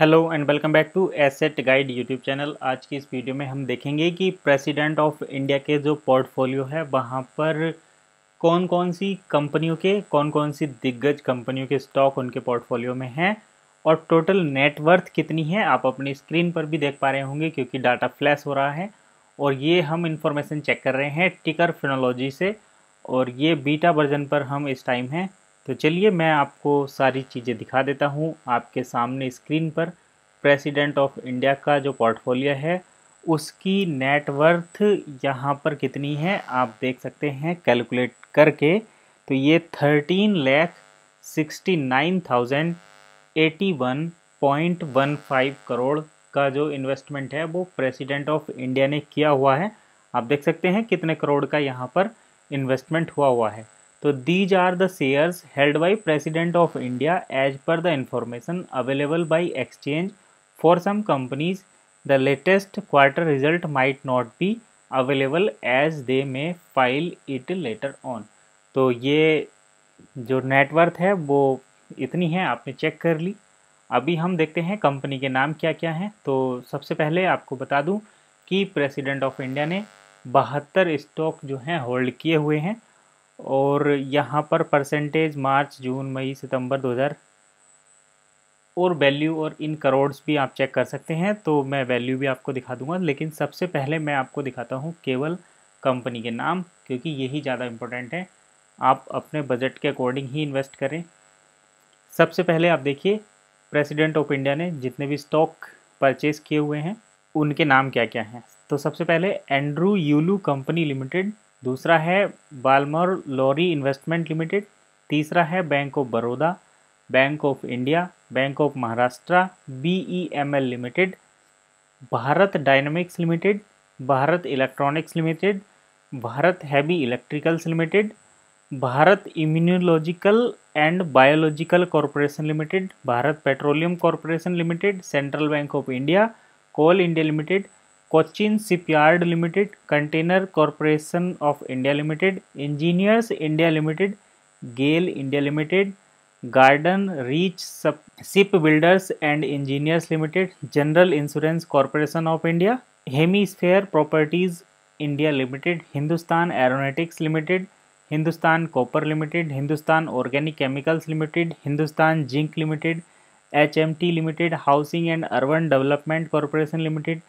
Hello and welcome back to Asset Guide YouTube channel आज की इस वीडियो में हम देखेंगे कि प्रेसिडेंट ऑफ़ इंडिया के जो पोर्टफोलियो है, वहाँ पर कौन कौन सी कंपनियों के कौन कौन सी दिग्गज कंपनियों के स्टॉक उनके पोर्टफोलियो में हैं और टोटल नेटवर्थ कितनी है, आप अपनी स्क्रीन पर भी देख पा रहे होंगे क्योंकि डाटा फ्लैश हो रहा है और ये हम इंफॉर्मेशन चेक कर रहे हैं टिकर फिनोलॉजी से और ये बीटा वर्जन पर हम इस टाइम हैं। तो चलिए मैं आपको सारी चीज़ें दिखा देता हूँ। आपके सामने स्क्रीन पर प्रेसिडेंट ऑफ़ इंडिया का जो पोर्टफोलियो है, उसकी नेटवर्थ यहाँ पर कितनी है, आप देख सकते हैं कैलकुलेट करके। तो ये thirteen lakh sixty nine thousand eighty one point one five crore का जो इन्वेस्टमेंट है, वो प्रेसिडेंट ऑफ़ इंडिया ने किया हुआ है। आप देख सकते हैं कितने करोड़ का यहाँ पर इन्वेस्टमेंट हुआ हुआ है। तो these are the shares held by president of India as per the information available by exchange for some companies the latest quarter result might not be available as they may file it later on तो ये जो net worth है, वो इतनी है, आपने check कर ली। अभी हम देखते हैं कंपनी के नाम क्या क्या हैं। तो सबसे पहले आपको बता दूँ कि प्रेसिडेंट ऑफ़ इंडिया ने बहत्तर स्टॉक जो हैं होल्ड किए हुए हैं। और यहाँ पर परसेंटेज मार्च, जून, मई, सितंबर 2000 और वैल्यू और इन करोड्स भी आप चेक कर सकते हैं तो मैं वैल्यू भी आपको दिखा दूँगा, लेकिन सबसे पहले मैं आपको दिखाता हूँ केवल कंपनी के नाम, क्योंकि यही ज़्यादा इम्पोर्टेंट है। आप अपने बजट के अकॉर्डिंग ही इन्वेस्ट करें। सबसे पहले आप देखिए प्रेसिडेंट ऑफ़ इंडिया ने जितने भी स्टॉक परचेज़ किए हुए हैं, उनके नाम क्या क्या हैं? तो सबसे पहले एंड्रू यूलू कंपनी लिमिटेड दूसरा है बालमर लॉरी इन्वेस्टमेंट लिमिटेड। तीसरा है Bank of Baroda, Bank of India, Bank of Maharashtra B E M L Limited, Bharat Dynamics Limited, Bharat Electronics Limited, Bharat Heavy Electricals Limited, Bharat Immunological and Biological Corporation Limited, Bharat Petroleum Corporation Limited, Central Bank of India, Coal India Limited Cochin Shipyard Limited Container Corporation of India Limited, Engineers India Limited, GAIL India Limited, Garden Reach Shipbuilders and Engineers Limited, General Insurance Corporation of India, Hemisphere Properties India Limited, Hindustan Aeronautics Limited, Hindustan Copper Limited, Hindustan Organic Chemicals Limited, Hindustan Zinc Limited H Limited, Housing and Urban Development Corporation Limited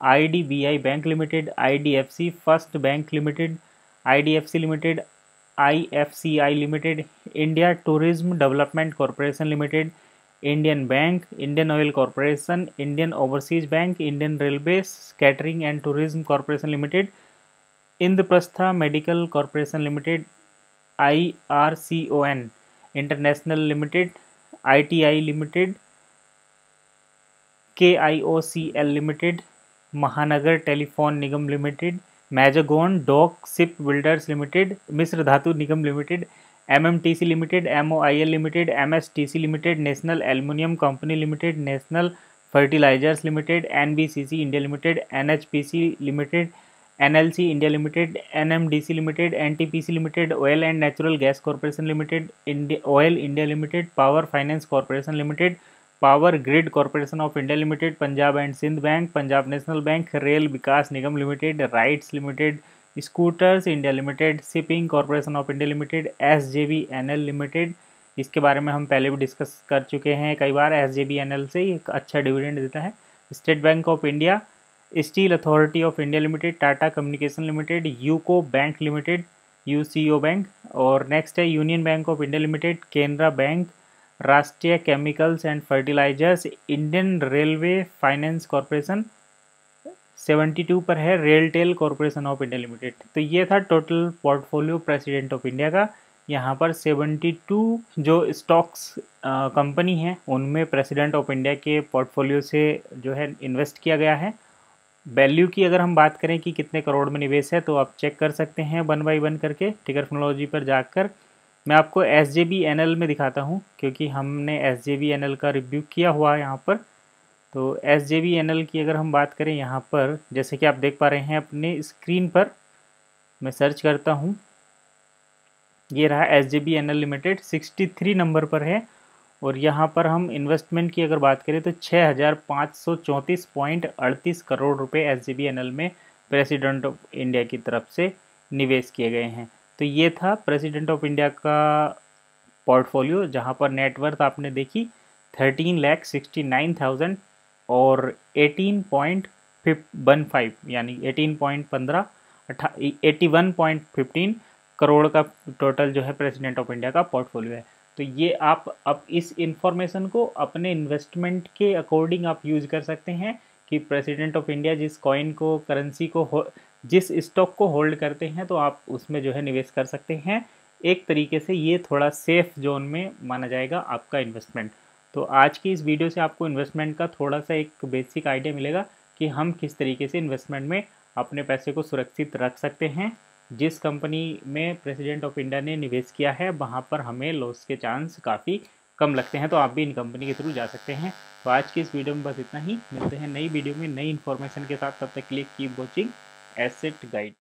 IDBI Bank Limited, IDFC First Bank Limited, IDFC Limited, IFCI Limited, India Tourism Development Corporation Limited, Indian Bank, Indian Oil Corporation, Indian Overseas Bank, Indian Railway Catering and Tourism Corporation Limited, Indraprastha Medical Corporation Limited I R C O N International Limited I T I Limited K I O C L Limited Mahanagar Telephone Nigam Limited, Mazagon, Dock Shipbuilders Limited, Mishra Dhatu Nigam Limited, MMTC Limited, MOIL Limited, MSTC Limited, National Aluminium Company Limited, National Fertilizers Limited, NBCC India Limited, NHPC Limited, NLC India Limited, NMDC Limited, NTPC Limited, Oil and Natural Gas Corporation Limited Oil India Limited, Power Finance Corporation Limited Power Grid Corporation of India Limited, Punjab and Sind Bank, Punjab National Bank, Rail Vikas Nigam Limited, RITES Limited, Scooters India Limited, Shipping Corporation of India Limited S J B N L Limited. इसके बारे में हम पहले भी discuss कर चुके हैं कई बार S J B N L से एक अच्छा डिविडेंड देता है। State Bank of India, Steel Authority of India Limited, Tata Communication Limited, UCO Bank Limited U C O Bank, और नेक्स्ट है Union Bank of India Limited, Canara Bank Rashtriya Chemicals and Fertilizers Indian Railway Finance Corporation 72 पर है, RailTel Corporation of India Limited. तो ये था total portfolio president of India का। यहाँ पर 72 जो स्टॉक्स कंपनी हैं, उनमें प्रेसिडेंट ऑफ़ इंडिया के पोर्टफोलियो से जो है इन्वेस्ट किया गया है। वैल्यू की अगर हम बात करें कि कितने करोड़ में निवेश है तो आप चेक कर सकते हैं वन बाई वन करके टिकर टेक्नोलॉजी पर जाकर। मैं आपको S J B N L में दिखाता हूँ, क्योंकि हमने S J B N L का रिव्यू किया हुआ है यहाँ पर। तो S J B N L की अगर हम बात करें यहाँ पर, जैसे कि आप देख पा रहे हैं अपने स्क्रीन पर, मैं सर्च करता हूँ। ये रहा S J B N L Limited sixty three number पर है। और यहाँ पर हम इन्वेस्टमेंट की अगर बात करें तो छः हज़ार पाँच सौ चौंतीस पॉइंट अड़तीस करोड़ रुपए S J B N L में प्रेसिडेंट ऑफ़ इंडिया की तरफ़ से निवेश किए गए हैं। तो ये था प्रेसिडेंट ऑफ़ इंडिया का पोर्टफोलियो जहाँ पर नेटवर्थ आपने देखी thirteen lakh sixty nine thousand और एटीन पॉइंट वन फाइव यानी एटीन पॉइंट पंद्रह अठा eighty one point fifteen crore का टोटल जो है प्रेसिडेंट ऑफ़ इंडिया का पोर्टफोलियो है। तो ये आप अब इस इंफॉर्मेशन को अपने इन्वेस्टमेंट के अकॉर्डिंग आप यूज़ कर सकते हैं कि प्रेसिडेंट ऑफ़ इंडिया जिस कॉइन को करेंसी को जिस स्टॉक को होल्ड करते हैं तो आप उसमें जो है निवेश कर सकते हैं। एक तरीके से ये थोड़ा सेफ़ जोन में माना जाएगा आपका इन्वेस्टमेंट तो आज की इस वीडियो से आपको इन्वेस्टमेंट का थोड़ा सा एक बेसिक आइडिया मिलेगा कि हम किस तरीके से इन्वेस्टमेंट में अपने पैसे को सुरक्षित रख सकते हैं। जिस कंपनी में प्रेसिडेंट ऑफ़ इंडिया ने निवेश किया है, वहाँ पर हमें लॉस के चांस काफ़ी कम लगते हैं तो आप भी इन कंपनी के थ्रू जा सकते हैं। तो आज की इस वीडियो में बस इतना ही। मिलते हैं नई वीडियो में नई इन्फॉर्मेशन के साथ। तब तक click keep watching Asset Guide